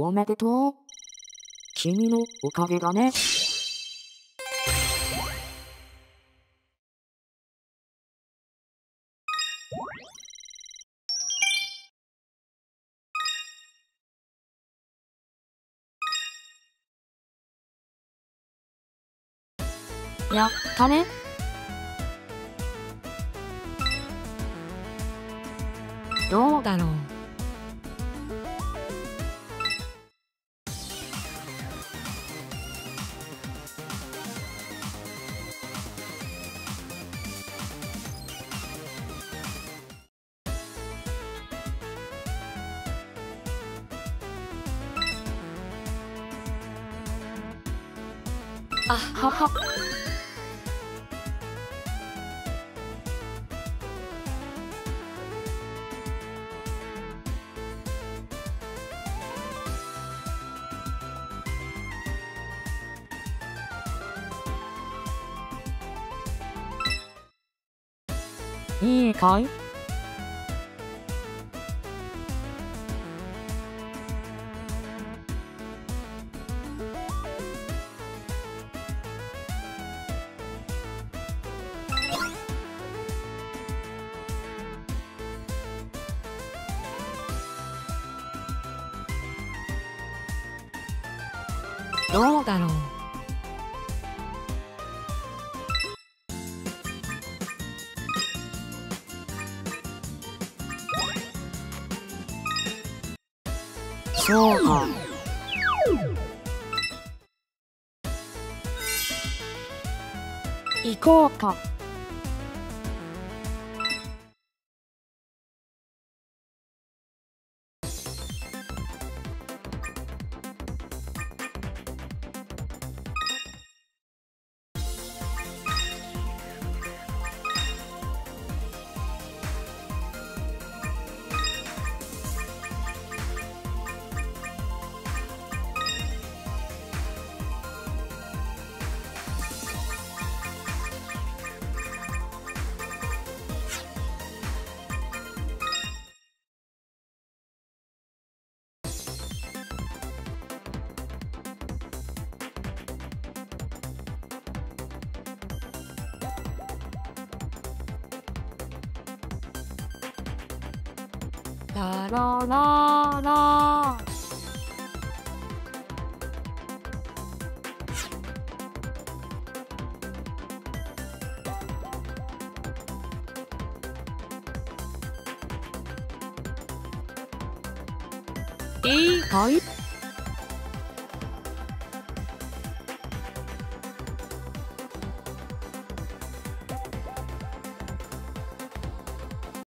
おめでとう。君のおかげだね。やったね。どうだろう。あはは。いいかい？どうだろうそうか。行こうか。ララララ。いいはい。